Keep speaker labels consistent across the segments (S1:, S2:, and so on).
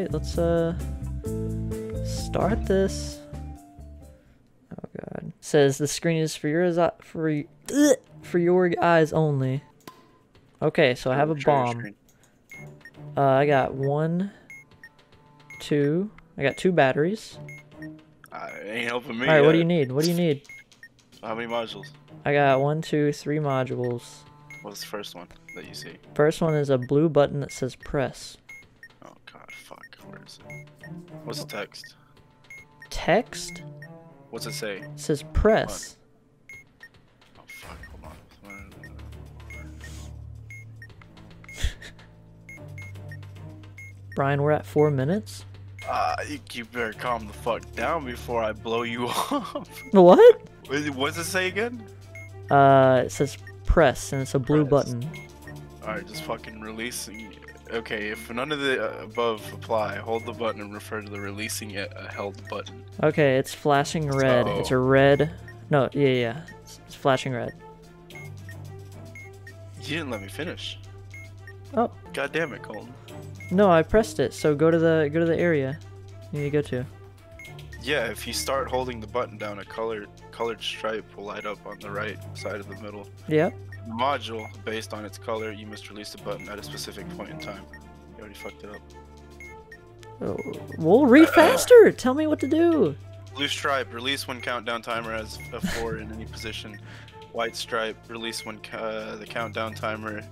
S1: right, let's uh start this. Oh god. says the screen is for your for for your eyes only. Okay, so I have a bomb. Uh, I got one, two. I got two batteries.
S2: Uh, ain't helping me.
S1: All right, what do you need? What do you need?
S2: How many modules?
S1: I got one, two, three modules.
S2: What's the first one that you see?
S1: First one is a blue button that says press.
S2: Oh god, fuck. Where is it? What's the text?
S1: Text
S2: What's it say?
S1: It says press.
S2: Oh fuck, hold on.
S1: Brian, we're at four minutes.
S2: Uh, you, better calm the fuck down before I blow you off.
S1: What?
S2: What's it say again?
S1: Uh, it says press, and it's a blue
S2: Press.
S1: button.
S2: Alright, just fucking releasing. Okay, if none of the uh, above apply, hold the button and refer to the releasing it a held button.
S1: Okay, it's flashing red. It's a red. No, yeah, yeah. It's, it's flashing red.
S2: You didn't let me finish.
S1: Oh.
S2: God damn it, Colton.
S1: No, I pressed it. So go to the go to the area you need to go to.
S2: Yeah, if you start holding the button down, a colored colored stripe will light up on the right side of the middle.
S1: Yep.
S2: The module, based on its color, you must release the button at a specific point in time. You already fucked it up.
S1: Oh, well, read faster. Tell me what to do.
S2: Blue stripe, release when countdown timer has a 4 in any position. White stripe, release when uh, the countdown timer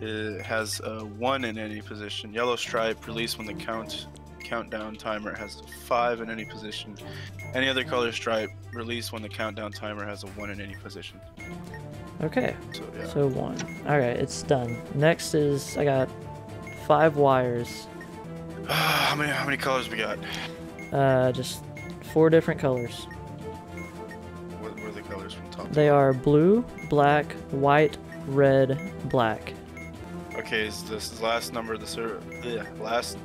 S2: uh, has a 1 in any position. Yellow stripe, release when the count countdown timer has 5 in any position. Any other color stripe, release when the countdown timer has a 1 in any position.
S1: Okay.
S2: So yeah.
S1: So one. All right, it's done. Next is I got five wires.
S2: how many how many colors we got?
S1: Uh, just four different colors.
S2: What were the colors from top? to
S1: They are blue, black, white, red, black.
S2: Okay, is this last number the serial? Yeah, last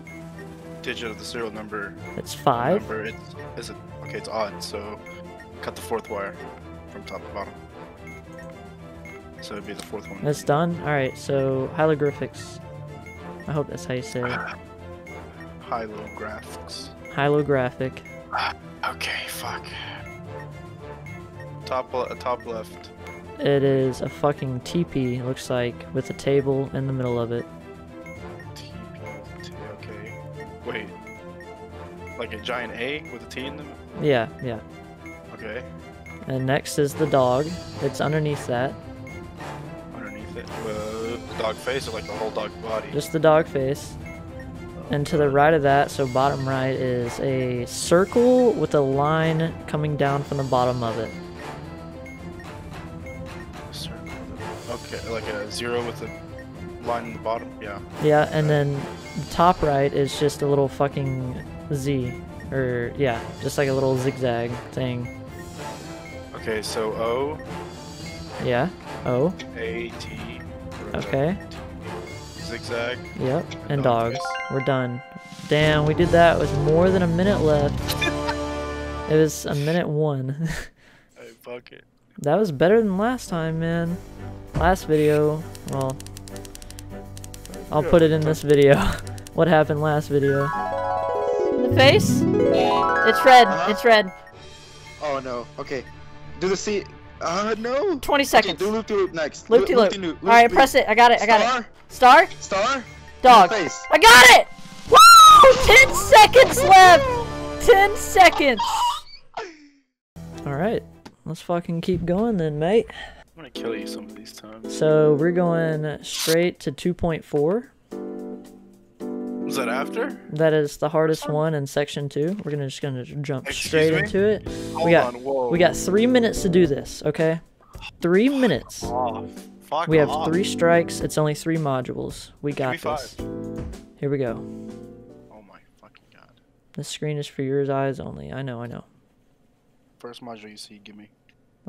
S2: digit of the serial number
S1: It's five.
S2: Number, it's, is it? Okay, it's odd. So cut the fourth wire from top to bottom. So it'd be the fourth one.
S1: That's done. All right. So hieroglyphics. I hope that's how you say it.
S2: Hylographics.
S1: Hylographic.
S2: Okay, fuck. Top le- top left.
S1: It is a fucking teepee. Looks like with a table in the middle of it.
S2: Like a giant A with a T in them.
S1: Yeah, yeah.
S2: Okay.
S1: And next is the dog. It's underneath that.
S2: Underneath it, uh, the dog face or like the whole dog body.
S1: Just the dog face. And to the right of that, so bottom right, is a circle with a line coming down from the bottom of it.
S2: Circle. Okay, like a zero with a line in the bottom. Yeah.
S1: Yeah, and then the top right is just a little fucking Z. Or, yeah, just like a little zigzag thing.
S2: Okay, so O
S1: Yeah. O.
S2: A T.
S1: Okay.
S2: Zigzag.
S1: Yep. And
S2: Dog
S1: dogs. We're done. Damn, we did that with more than a minute left. it was a minute one.
S2: Hey, fuck it.
S1: that was better than last time, man. Last video, well, I'll put it in this video. what happened last video? The face? It's red.
S3: Uh-huh.
S1: It's red.
S3: Oh no. Okay. Do the C. Uh no.
S1: 20
S3: Okay,
S1: seconds.
S3: do loop de loop next.
S1: Loop de loop.
S3: Loop-de-loop.
S1: Alright, press it. I got it. I got it.
S3: Star.
S1: Star?
S3: Star.
S1: Dog.
S3: Face.
S1: I got it! Woo! 10 seconds left! 10 seconds! Alright, let's fucking keep going then, mate.
S2: I'm gonna kill you some of these times.
S1: So we're going straight to 2.4.
S2: That after?
S1: That is the hardest one in section 2. We're gonna just gonna jump
S2: Excuse
S1: straight
S2: me?
S1: into it.
S2: Hold
S1: we got
S2: on, whoa.
S1: we got 3 minutes to do this, okay? 3 minutes.
S2: off. Fuck
S1: We have
S2: off.
S1: 3 strikes. It's only 3 modules. We got this. Here we go.
S2: Oh my fucking god.
S1: This screen is for your eyes only. I know, I know.
S2: First module you see, give me.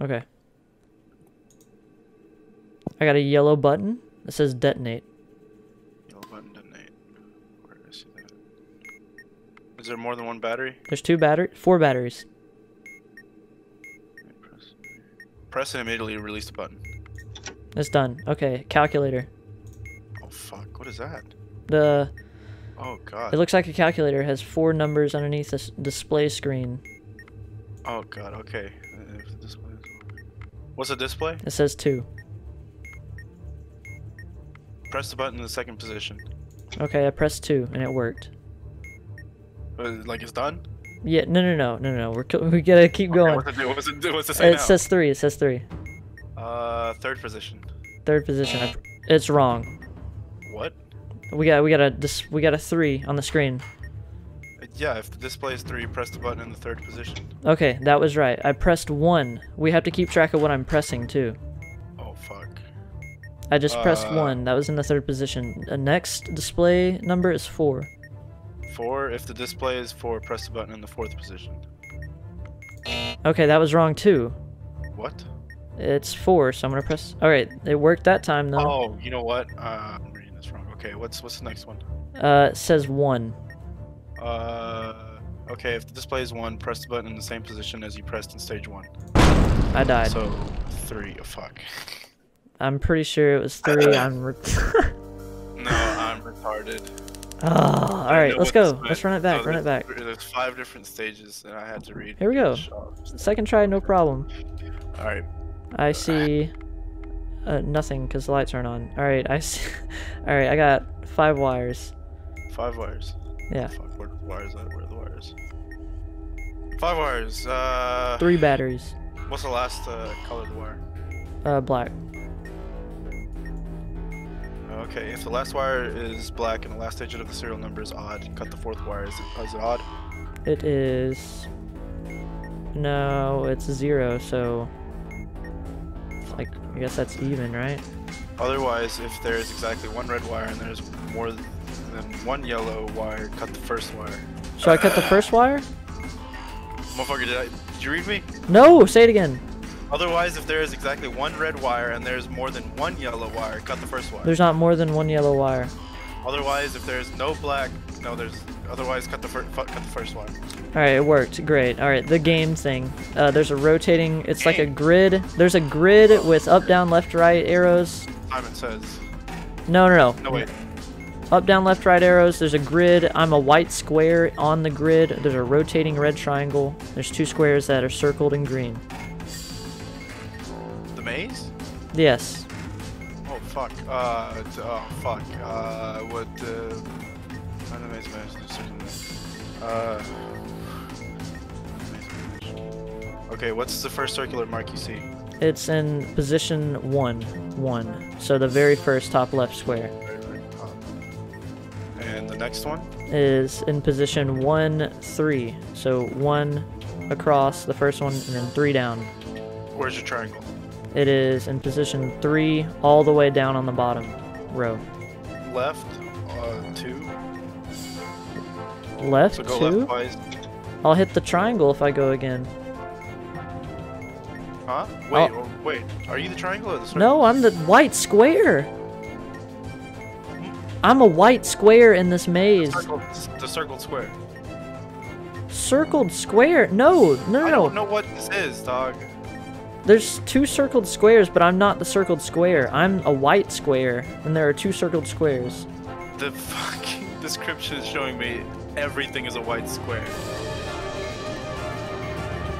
S1: Okay. I got a yellow button that says detonate.
S2: Is there more than one battery?
S1: There's two battery, four batteries.
S2: Press, press and immediately release the button.
S1: It's done. Okay, calculator.
S2: Oh fuck, what is that?
S1: The
S2: Oh god.
S1: It looks like a calculator. It has four numbers underneath this display screen.
S2: Oh god. Okay. If the display is- What's the display?
S1: It says two.
S2: Press the button in the second position.
S1: Okay, I pressed two and it worked.
S2: Uh, like it's done.
S1: Yeah, no, no, no, no, no. We're we gotta keep
S2: Okay,
S1: going.
S2: what's it, what's it, what's it say
S1: It
S2: now?
S1: says three. It says three.
S2: Uh, third position.
S1: Third position. It's wrong.
S2: What?
S1: We got we got a dis, we got a three on the screen.
S2: Uh, Yeah, if the display is three, press the button in the third position.
S1: Okay, that was right. I pressed one. We have to keep track of what I'm pressing too.
S2: Oh fuck.
S1: I just pressed
S2: Uh,
S1: one. That was in the third position. The next display number is four.
S2: Four. If the display is four, press the button in the fourth position.
S1: Okay, that was wrong too.
S2: What?
S1: It's four, so I'm gonna press. All right, it worked that time though.
S2: Oh, you know what? Uh, I'm reading this wrong. Okay, what's what's the next one?
S1: Uh, it says one.
S2: Uh, okay, if the display is one, press the button in the same position as you pressed in stage one.
S1: I died.
S2: So three. Oh fuck.
S1: I'm pretty sure it was three. I'm.
S2: No, I'm retarded.
S1: Oh, all
S2: I
S1: right,
S2: know
S1: let's go. Let's run it back.
S2: So
S1: run it back.
S2: there's- There's five different stages, and I had to read.
S1: Here we go. Second try, no problem.
S2: All right.
S1: I see uh, nothing because the lights aren't on. All right, I see. All right, I got five wires.
S2: Five wires.
S1: Yeah,
S2: Fuck, where the wires at? Where are the wires? Five wires. Uh,
S1: three batteries.
S2: what's the last uh, colored wire?
S1: Uh, black.
S2: Okay, if the last wire is black and the last digit of the serial number is odd, cut the fourth wire. Is it, is it odd?
S1: It is. No, it's zero. So, like, I guess that's even, right?
S2: Otherwise, if there's exactly one red wire and there's more than one yellow wire, cut the first wire.
S1: So I cut the first wire?
S2: Motherfucker, did I? Did you read me?
S1: No, say it again.
S2: Otherwise, if there is exactly one red wire and there's more than one yellow wire, cut the first wire.
S1: There's not more than one yellow wire.
S2: Otherwise, if there's no black, no, there's. Otherwise, cut the first. Cut the first wire.
S1: All right, it worked. Great. All right, the game thing. Uh, there's a rotating. It's like a grid. There's a grid with up, down, left, right arrows.
S2: Simon says.
S1: No, no, no.
S2: No wait.
S1: Up, down, left, right arrows. There's a grid. I'm a white square on the grid. There's a rotating red triangle. There's two squares that are circled in green. Yes.
S2: Oh fuck. Uh. t- Oh fuck. Uh. What? Uh. Find the maze, maze, just. Uh. Okay, what's the first circular mark you see?
S1: It's in position one. One. So the very first top left square
S2: Very, very top. And the next one?
S1: is in position one, three. So one across the first one and then three down.
S2: Where's your triangle?
S1: It is in position three all the way down on the bottom row.
S2: Left. Uh. Two.
S1: Left
S2: So go
S1: two?
S2: left.
S1: I'll hit the triangle if I go again.
S2: Huh? Wait. oh, wait. Are you the triangle or the circle?
S1: No, I'm the white square. I'm a white square in this maze.
S2: Circle, the circled square.
S1: Circled square? No, no, no.
S2: I don't know what this is, dog.
S1: There's two circled squares, but I'm not the circled square. I'm a white square, and there are two circled squares.
S2: The fucking description is showing me everything is a white square.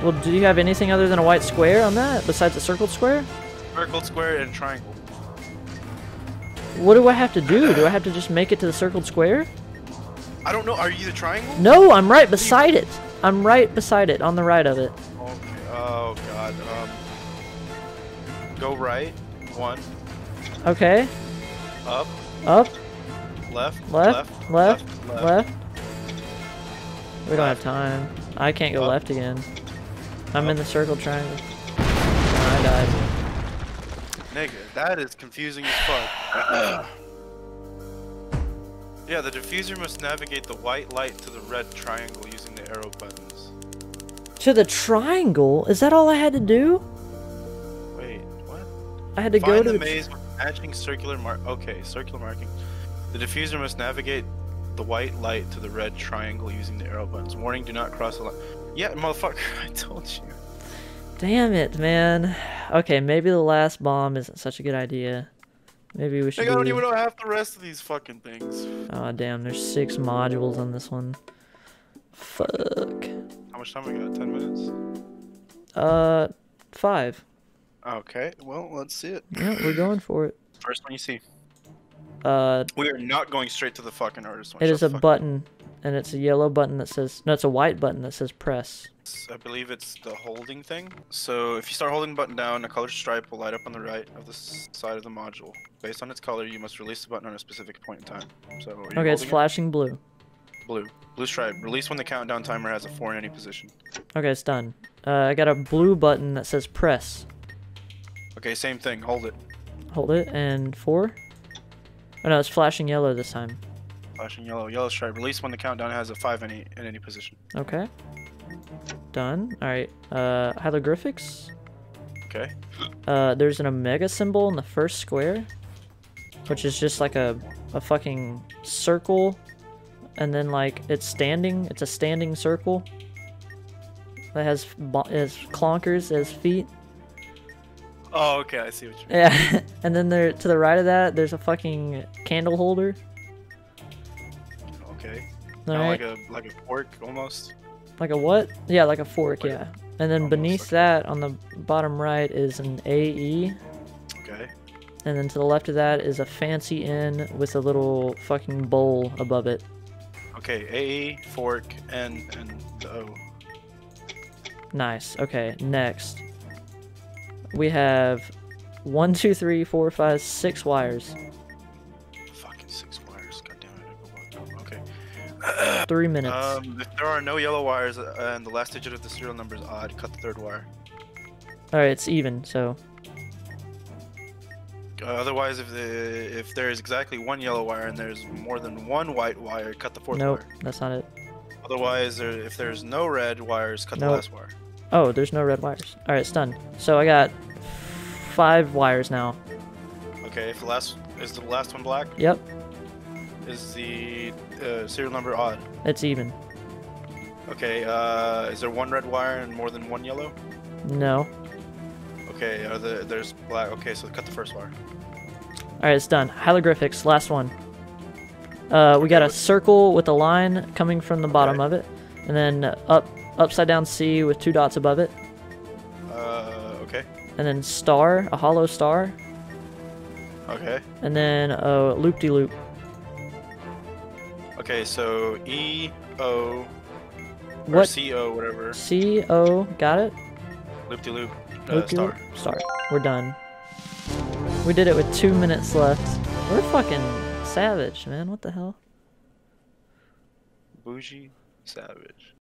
S1: Well, do you have anything other than a white square on that besides a circled square?
S2: Circled square and triangle.
S1: What do I have to do? Do I have to just make it to the circled square?
S2: I don't know. Are you the triangle?
S1: No, I'm right beside it. I'm right beside it, on the right of it.
S2: Okay. Oh god. Um. Go right. One.
S1: Okay.
S2: Up.
S1: Up,
S2: Left.
S1: left, left,
S2: left.
S1: left. We don't have time. I can't go
S2: Up.
S1: left again. I'm in the circle triangle. I died.
S2: Nigga, that is confusing as fuck. yeah, the defuser must navigate the white light to the red triangle using the arrow buttons.
S1: To the triangle? Is that all I had to do? I had to
S2: Find
S1: go to
S2: the
S1: the.
S2: maze with matching circular mark. Okay, circular marking. The defuser must navigate the white light to the red triangle using the arrow buttons. Warning: Do not cross the line. Yeah, motherfucker, I told you.
S1: Damn it, man. Okay, maybe the last bomb isn't such a good idea. Maybe we should.
S2: Like, I don't
S1: do-
S2: even know half the rest of these fucking things.
S1: Oh damn, there's six modules on this one. Fuck.
S2: How much time we got? Ten minutes.
S1: Uh, five.
S2: Okay, well, let's see it.
S1: Yeah, we're going for it.
S2: First one you see.
S1: Uh,
S2: We are not going straight to the fucking artist one.
S1: It is a
S2: the up.
S1: button, and it's a yellow button that says no, it's a white button that says press.
S2: I believe it's the holding thing. So if you start holding the button down, a colored stripe will light up on the right of the side of the module. Based on its color, you must release the button on a specific point in time. So are you
S1: Okay, it's
S2: holding it?
S1: flashing blue.
S2: blue. Blue stripe. Release when the countdown timer has a four in any position.
S1: Okay, it's done. Uh, I got a blue button that says press.
S2: Okay, same thing. Hold it.
S1: Hold it, and four. Oh no, it's flashing yellow this time.
S2: Flashing yellow. Yellow stripe. Release when the countdown has a five in any in any position.
S1: Okay. Done. Alright, uh, hieroglyphics.
S2: Okay.
S1: Uh, there's an omega symbol in the first square, which is just like a, a fucking circle, and then like it's standing. It's a standing circle that has has clonkers as feet.
S2: Oh, okay. I see what you mean.
S1: Yeah, and then there to the right of that, there's a fucking candle holder.
S2: Okay.
S1: All
S2: Kinda
S1: right,
S2: like a like a fork almost.
S1: like a what? Yeah, like a fork.
S2: Like-
S1: Yeah, and then beneath
S2: like-
S1: that, on the bottom right, is an AE.
S2: Okay.
S1: And then to the left of that is a fancy N with a little fucking bowl above it.
S2: Okay. A fork and and the O.
S1: Nice. Okay, next. We have one, two, three, four, five, six wires.
S2: Fucking six wires. God damn it. I go back up. Okay.
S1: Three minutes.
S2: Um, if there are no yellow wires uh, and the last digit of the serial number is odd, cut the third wire.
S1: Alright, it's even, so.
S2: Uh, otherwise, if the if there is exactly one yellow wire and there's more than one white wire, cut the fourth
S1: Nope,
S2: wire.
S1: that's not it.
S2: Otherwise, there, if there's no red wires, cut the last wire.
S1: Oh, there's no red wires. Alright, it's done. So I got five wires now.
S2: Okay, if the last is the last one black,
S1: Yep,
S2: is the uh, serial number odd.
S1: it's even.
S2: Okay, uh, is there one red wire and more than one yellow?
S1: No.
S2: Okay, are the there's black. Okay, so cut the first wire.
S1: Alright, it's done. Hieroglyphics, last one. Uh, we got a circle with a line coming from the bottom
S2: Okay.
S1: of it, and then up upside down C with two dots above it, and then star, a hollow star,
S2: okay,
S1: and then a loop-de-loop.
S2: okay. So E O or
S1: What?
S2: C O whatever.
S1: C O, got it?
S2: Loop de loop. Uh, star.
S1: Star. We're done. We did it with two minutes left. We're fucking savage, man. What the hell?
S2: Bougie Savage.